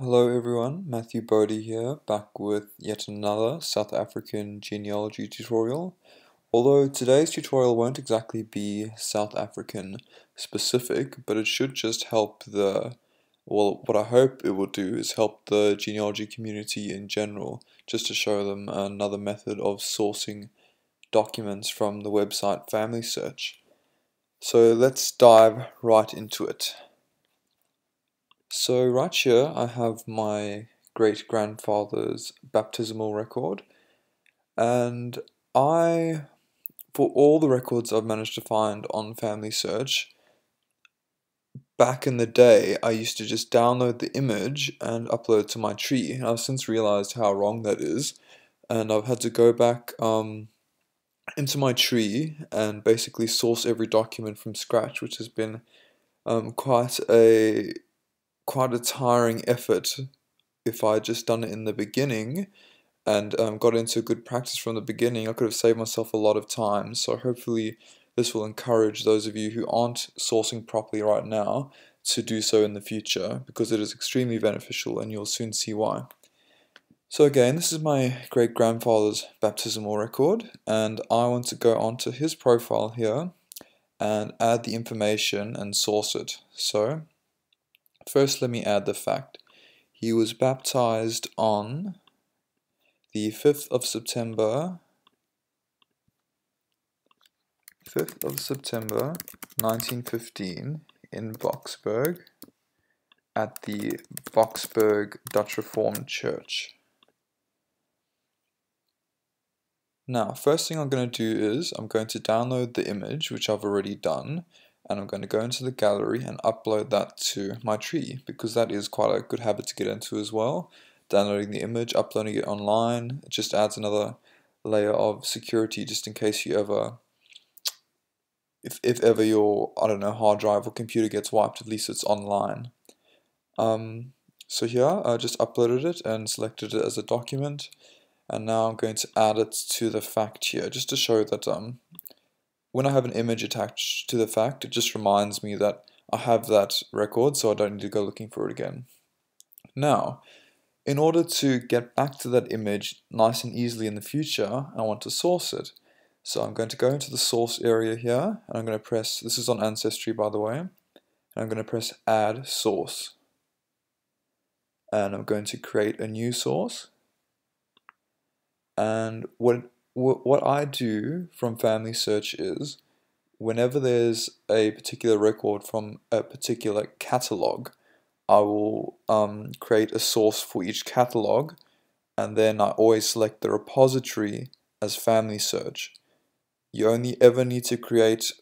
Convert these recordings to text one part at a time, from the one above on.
Hello everyone, Matthew Bode here, back with yet another South African genealogy tutorial. Although today's tutorial won't exactly be South African specific, but it should just help the, well, what I hope it will do is help the genealogy community in general, just to show them another method of sourcing documents from the website Family Search. So let's dive right into it. So right here I have my great grandfather's baptismal record and I for all the records I've managed to find on Family Search back in the day I used to just download the image and upload to my tree and I've since realized how wrong that is and I've had to go back um, into my tree and basically source every document from scratch which has been um, quite a quite a tiring effort if I had just done it in the beginning and um, got into good practice from the beginning, I could have saved myself a lot of time. So hopefully this will encourage those of you who aren't sourcing properly right now to do so in the future because it is extremely beneficial and you'll soon see why. So again, this is my great grandfather's baptismal record and I want to go onto his profile here and add the information and source it. So First, let me add the fact. He was baptized on the 5th of September 5th of September 1915 in Boksburg at the Boksburg Dutch Reformed Church. Now, first thing I'm going to do is I'm going to download the image, which I've already done, and I'm going to go into the gallery and upload that to my tree because that is quite a good habit to get into as well. Downloading the image, uploading it online, it just adds another layer of security just in case you ever, if, if ever your, I don't know, hard drive or computer gets wiped, at least it's online. Um, so here I just uploaded it and selected it as a document and now I'm going to add it to the fact here just to show that um, when I have an image attached to the fact, it just reminds me that I have that record so I don't need to go looking for it again. Now, in order to get back to that image nice and easily in the future, I want to source it. So I'm going to go into the source area here, and I'm going to press, this is on Ancestry by the way, and I'm going to press add source. And I'm going to create a new source. And what what I do from Family Search is whenever there's a particular record from a particular catalog, I will um, create a source for each catalog and then I always select the repository as Family Search. You only ever need to create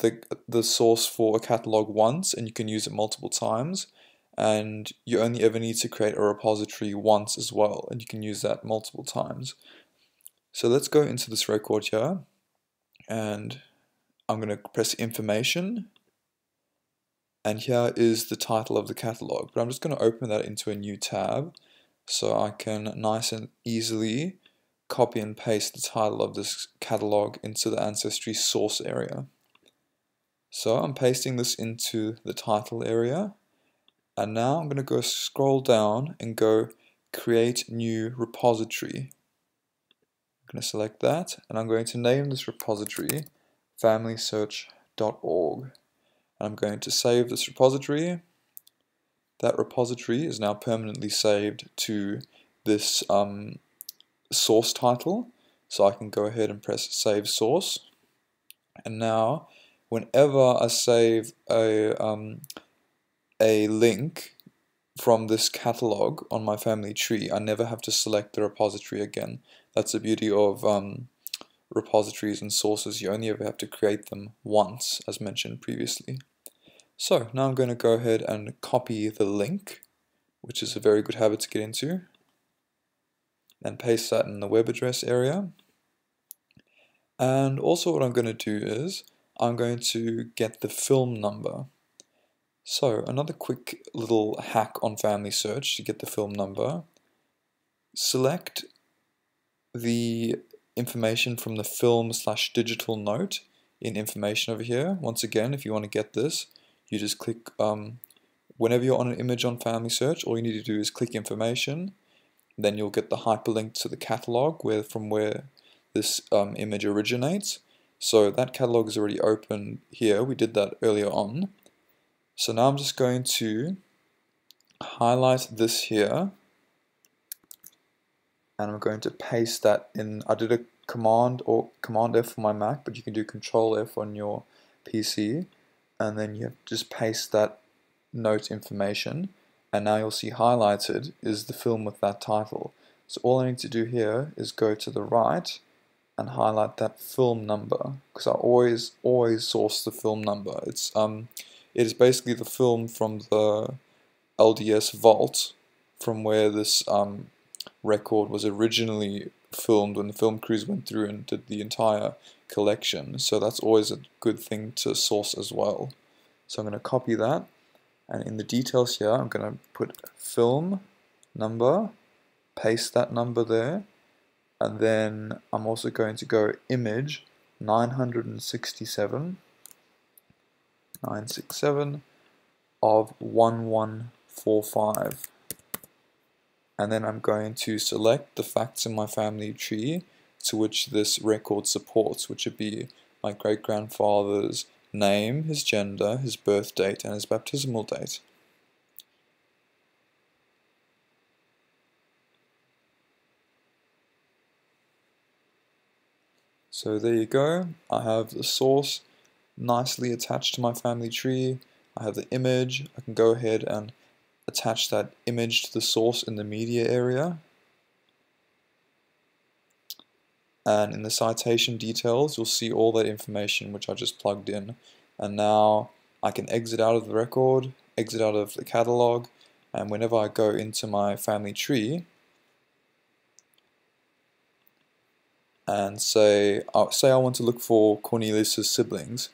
the, the source for a catalog once and you can use it multiple times and you only ever need to create a repository once as well and you can use that multiple times. So let's go into this record here and I'm going to press information and here is the title of the catalog. But I'm just going to open that into a new tab so I can nice and easily copy and paste the title of this catalog into the ancestry source area. So I'm pasting this into the title area and now I'm going to go scroll down and go create new repository going to select that and I'm going to name this repository familysearch.org and I'm going to save this repository. That repository is now permanently saved to this um, source title. So I can go ahead and press save source. And now whenever I save a, um, a link from this catalog on my family tree I never have to select the repository again that's the beauty of um, repositories and sources. You only ever have to create them once, as mentioned previously. So now I'm going to go ahead and copy the link, which is a very good habit to get into, and paste that in the web address area. And also what I'm going to do is I'm going to get the film number. So another quick little hack on Family Search to get the film number. Select the information from the film slash digital note in information over here. Once again, if you want to get this, you just click um, whenever you're on an image on Family Search, all you need to do is click information, then you'll get the hyperlink to the catalog where from where this um, image originates. So that catalog is already open here. We did that earlier on. So now I'm just going to highlight this here and I'm going to paste that in. I did a command or command F for my Mac, but you can do control F on your PC and then you just paste that note information and now you'll see highlighted is the film with that title. So all I need to do here is go to the right and highlight that film number because I always always source the film number. It's um it is basically the film from the LDS vault from where this um record was originally filmed when the film crews went through and did the entire collection. So that's always a good thing to source as well. So I'm going to copy that and in the details here I'm going to put film number, paste that number there and then I'm also going to go image 967 967 of 1145 and then I'm going to select the facts in my family tree to which this record supports, which would be my great-grandfather's name, his gender, his birth date, and his baptismal date. So there you go, I have the source nicely attached to my family tree, I have the image, I can go ahead and attach that image to the source in the media area. And in the citation details, you'll see all that information which I just plugged in. And now I can exit out of the record, exit out of the catalog, and whenever I go into my family tree, and say, uh, say I want to look for Cornelius's siblings,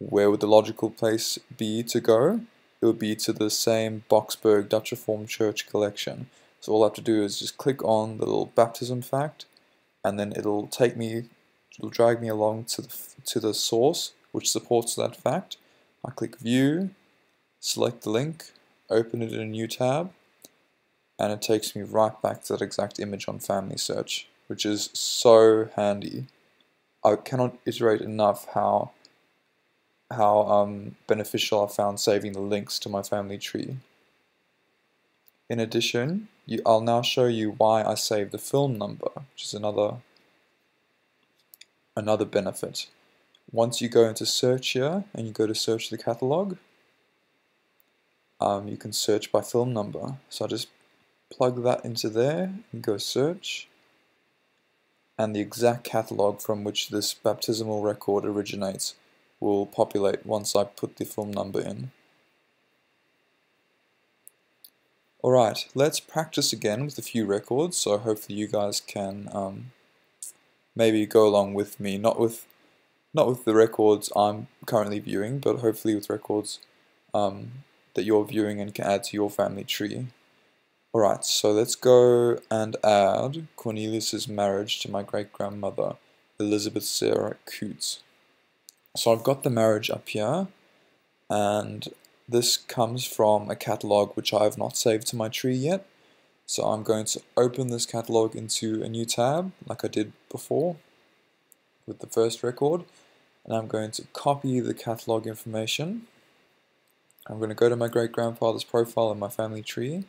where would the logical place be to go? It would be to the same Boksburg Dutch Reformed Church collection. So all I have to do is just click on the little baptism fact, and then it'll take me, it'll drag me along to the, to the source which supports that fact. I click View, select the link, open it in a new tab, and it takes me right back to that exact image on Family Search, which is so handy. I cannot iterate enough how how um, beneficial I found saving the links to my family tree. In addition, you, I'll now show you why I saved the film number, which is another another benefit. Once you go into search here and you go to search the catalog, um, you can search by film number. So I just plug that into there and go search and the exact catalog from which this baptismal record originates will populate once I put the film number in. Alright, let's practice again with a few records, so hopefully you guys can um, maybe go along with me, not with not with the records I'm currently viewing, but hopefully with records um, that you're viewing and can add to your family tree. Alright, so let's go and add Cornelius's marriage to my great-grandmother, Elizabeth Sarah Coots. So I've got the marriage up here and this comes from a catalog which I have not saved to my tree yet. So I'm going to open this catalog into a new tab like I did before with the first record and I'm going to copy the catalog information. I'm going to go to my great grandfather's profile in my family tree,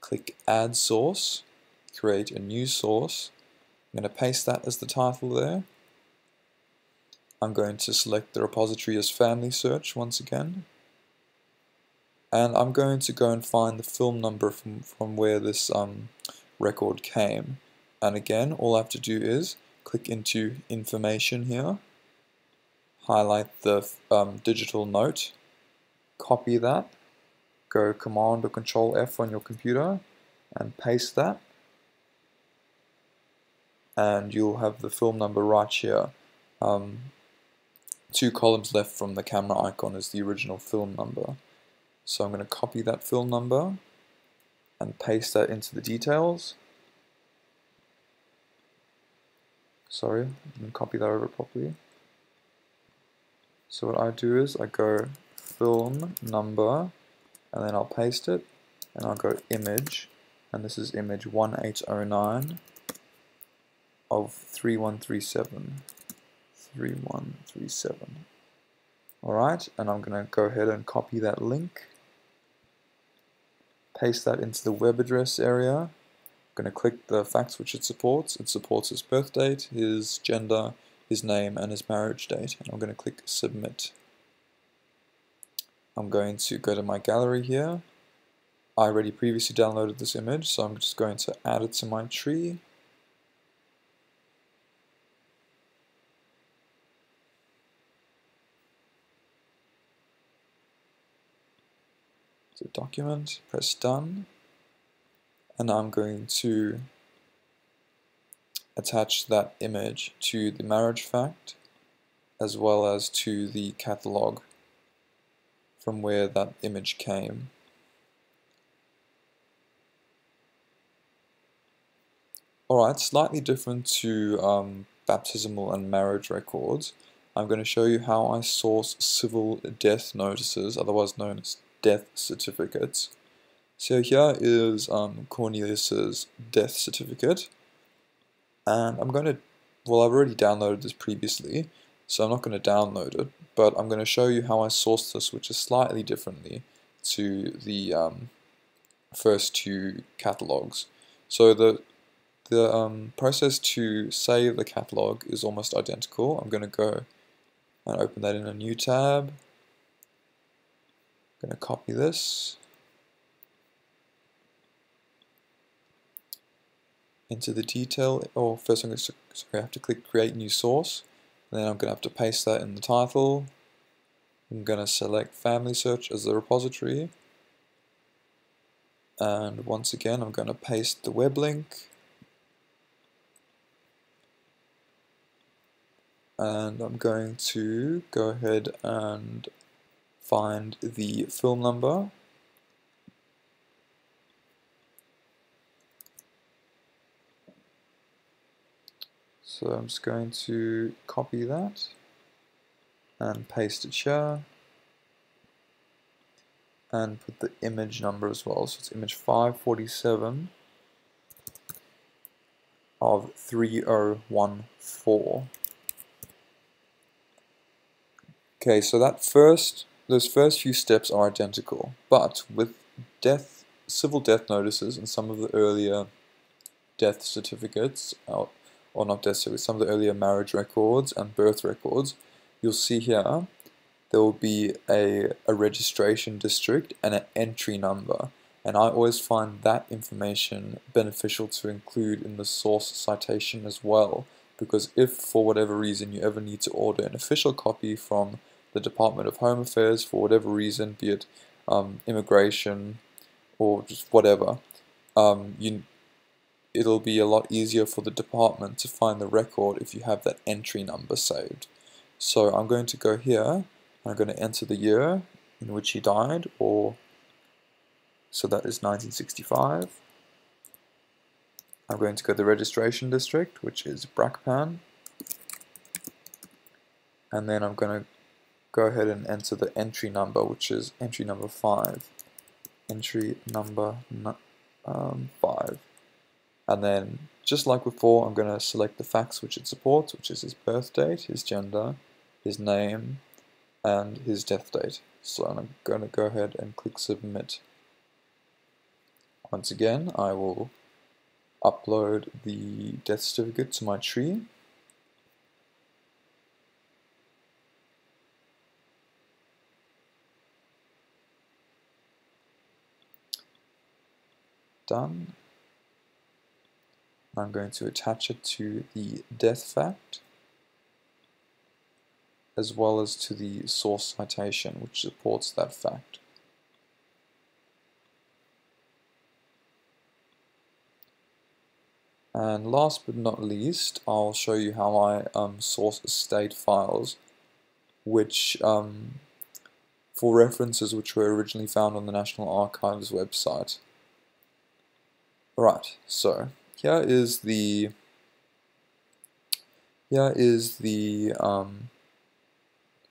click add source, create a new source. I'm going to paste that as the title there I'm going to select the repository as family search once again. And I'm going to go and find the film number from, from where this um, record came. And again, all I have to do is click into information here, highlight the um, digital note, copy that, go Command or Control F on your computer, and paste that. And you'll have the film number right here. Um, two columns left from the camera icon is the original film number. So I'm going to copy that film number and paste that into the details. Sorry, me copy that over properly. So what I do is I go film number and then I'll paste it and I'll go image and this is image 1809 of 3137 3137 alright and I'm gonna go ahead and copy that link. Paste that into the web address area. I'm gonna click the facts which it supports. It supports his birth date his gender his name and his marriage date. And I'm going to click submit. I'm going to go to my gallery here. I already previously downloaded this image, so I'm just going to add it to my tree. So document, press done, and I'm going to attach that image to the marriage fact as well as to the catalog from where that image came. Alright, slightly different to um, baptismal and marriage records, I'm going to show you how I source civil death notices, otherwise known as death certificates. So here is um, Cornelius's death certificate, and I'm going to, well I've already downloaded this previously, so I'm not going to download it, but I'm going to show you how I source this, which is slightly differently to the um, first two catalogs. So the the um, process to save the catalog is almost identical. I'm going to go and open that in a new tab. I'm going to copy this. Into the detail, or first I'm going to, I have to click create new source, and then I'm going to have to paste that in the title. I'm going to select family search as the repository, and once again I'm going to paste the web link, and I'm going to go ahead and find the film number. So I'm just going to copy that and paste it here and put the image number as well. So it's image 547 of 3014 Okay, so that first, those first few steps are identical, but with death, civil death notices and some of the earlier death certificates, or, not death certificates, some of the earlier marriage records and birth records, you'll see here there will be a, a registration district and an entry number. And I always find that information beneficial to include in the source citation as well, because if for whatever reason you ever need to order an official copy from the Department of Home Affairs for whatever reason, be it um, immigration or just whatever, um, you, it'll be a lot easier for the department to find the record if you have that entry number saved. So I'm going to go here, I'm going to enter the year in which he died, or so that is 1965. I'm going to go to the registration district, which is Brakpan, and then I'm going to go ahead and enter the entry number, which is entry number 5. Entry number um, 5. And then, just like before, I'm going to select the facts which it supports, which is his birth date, his gender, his name, and his death date. So I'm going to go ahead and click submit. Once again, I will upload the death certificate to my tree. Done. I'm going to attach it to the death fact as well as to the source citation which supports that fact. And last but not least, I'll show you how I um, source estate files which um, for references which were originally found on the National Archives website. Right, so here is the here is the um,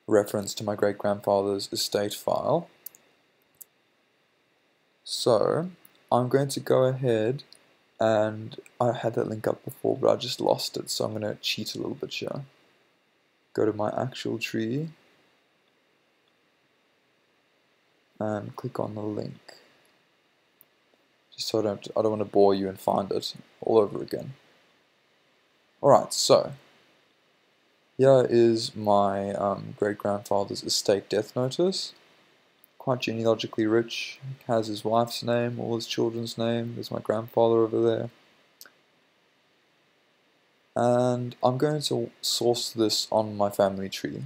reference to my great grandfather's estate file. So I'm going to go ahead and I had that link up before but I just lost it so I'm going to cheat a little bit here. Go to my actual tree and click on the link. Just so I don't, I don't want to bore you and find it all over again. Alright, so here is my um, great-grandfather's estate death notice. Quite genealogically rich, has his wife's name, all his children's name, there's my grandfather over there. And I'm going to source this on my family tree.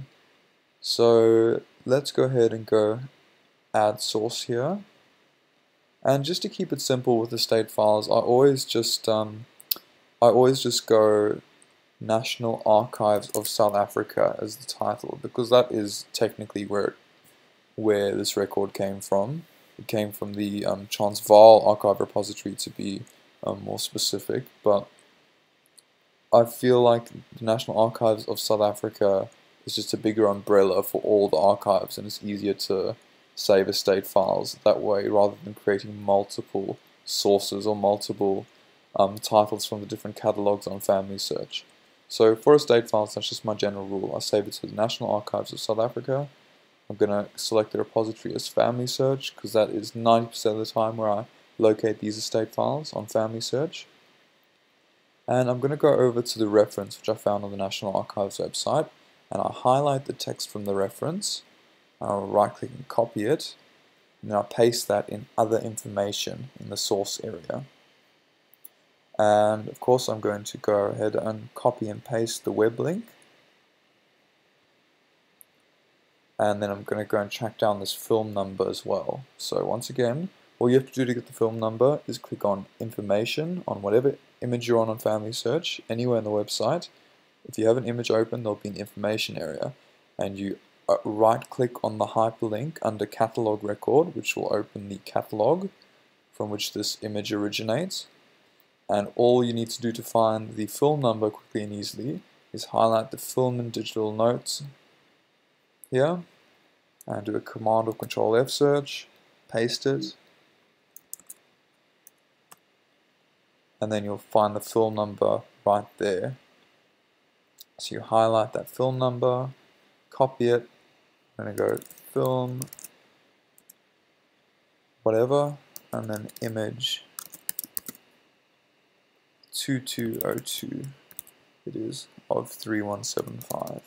So let's go ahead and go add source here. And just to keep it simple with the state files, I always just um, I always just go National Archives of South Africa as the title because that is technically where where this record came from. It came from the um, Transvaal Archive Repository to be um, more specific, but I feel like the National Archives of South Africa is just a bigger umbrella for all the archives and it's easier to save estate files that way rather than creating multiple sources or multiple um, titles from the different catalogs on Family Search. So for estate files, that's just my general rule. I save it to the National Archives of South Africa. I'm going to select the repository as Family Search because that is 90% of the time where I locate these estate files on Family Search. And I'm going to go over to the reference which I found on the National Archives website and I highlight the text from the reference I'll right click and copy it and then I'll paste that in other information in the source area. And of course I'm going to go ahead and copy and paste the web link. And then I'm going to go and track down this film number as well. So once again all you have to do to get the film number is click on information on whatever image you're on on family search anywhere in the website. If you have an image open there'll be an information area and you Uh, right click on the hyperlink under catalog record which will open the catalog from which this image originates. And all you need to do to find the film number quickly and easily is highlight the film and digital notes here and do a command or control F search paste it and then you'll find the film number right there. So you highlight that film number copy it. I'm going to go film, whatever, and then image 2202 it is of 3175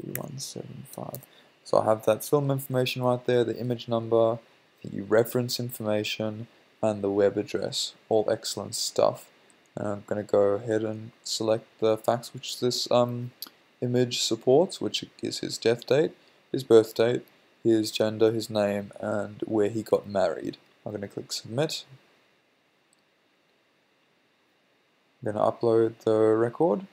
3175 so I have that film information right there the image number the reference information and the web address. All excellent stuff. And I'm going to go ahead and select the facts which this um, image supports which is his death date his birth date, his gender, his name, and where he got married. I'm going to click submit. I'm going to upload the record.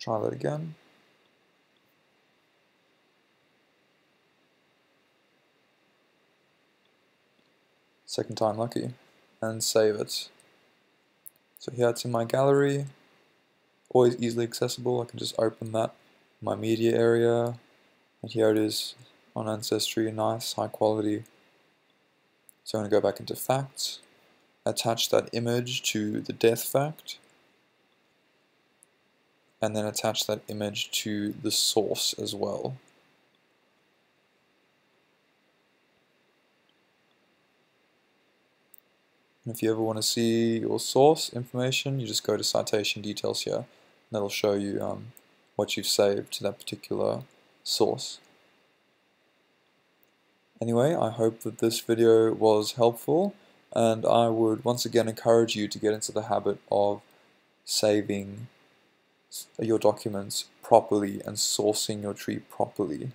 Try that again. Second time lucky and save it. So here it's in my gallery, always easily accessible, I can just open that my media area, and here it is on Ancestry, nice, high quality. So I'm going to go back into facts, attach that image to the death fact, and then attach that image to the source as well. And if you ever want to see your source information, you just go to citation details here, and that'll show you um, what you've saved to that particular source. Anyway, I hope that this video was helpful, and I would once again encourage you to get into the habit of saving your documents properly and sourcing your tree properly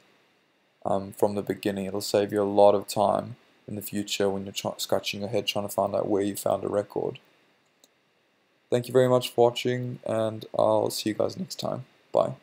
um, from the beginning. It'll save you a lot of time in the future when you're scratching your head trying to find out where you found a record. Thank you very much for watching and I'll see you guys next time. Bye.